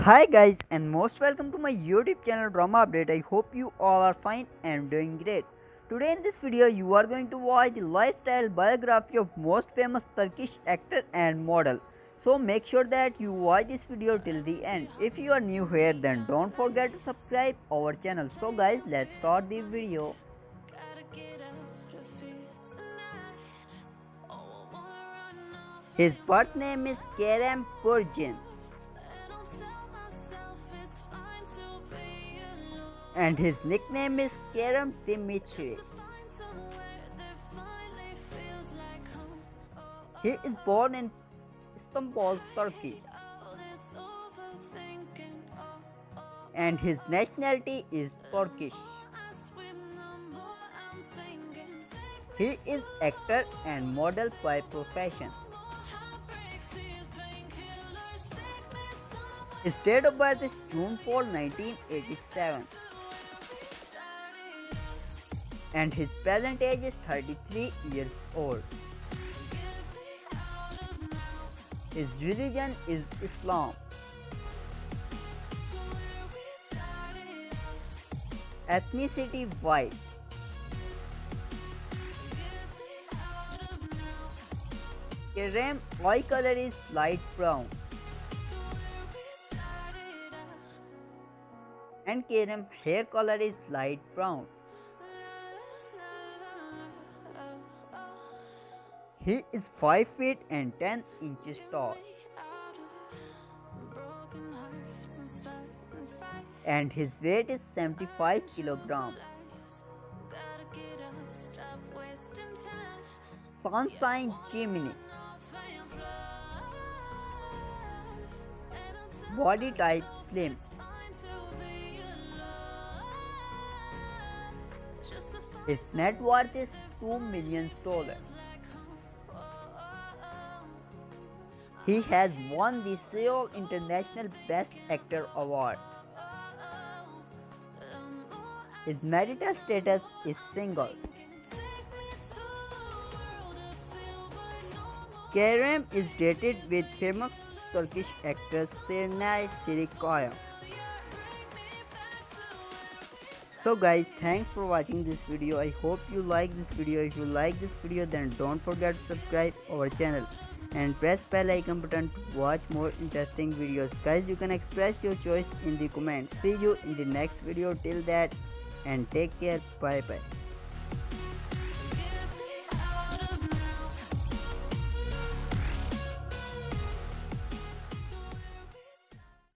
Hi guys and most welcome to my YouTube channel Drama Update. I hope you all are fine and doing great. Today in this video you are going to watch the lifestyle biography of most famous Turkish actor and model. So make sure that you watch this video till the end. If you are new here then don't forget to subscribe our channel. So guys let's start the video. His birth name is Kerem Bürsin. And his nickname is Kerem Dimitri. He is born in Istanbul, Turkey. And his nationality is Turkish. He is actor and model by profession. His date of birth is June 4, 1987 and his present age is 33 years old. His religion is Islam. Ethnicity white. Kerem eye color is light brown. And Kerem hair color is light brown. He is 5 feet and 10 inches tall. And his weight is 75 kilograms. Sun sign Gemini. Body type slim. His net worth is 2 million dollars. He has won the Seoul International Best Actor Award. His marital status is single. Kerem is dated with famous Turkish actress Serenay Sarıkaya. So guys, thanks for watching this video. I hope you like this video. If you like this video then don't forget to subscribe our channel and press bell icon button to watch more interesting videos. Guys, you can express your choice in the comments. See you in the next video. Till that and take care. Bye bye.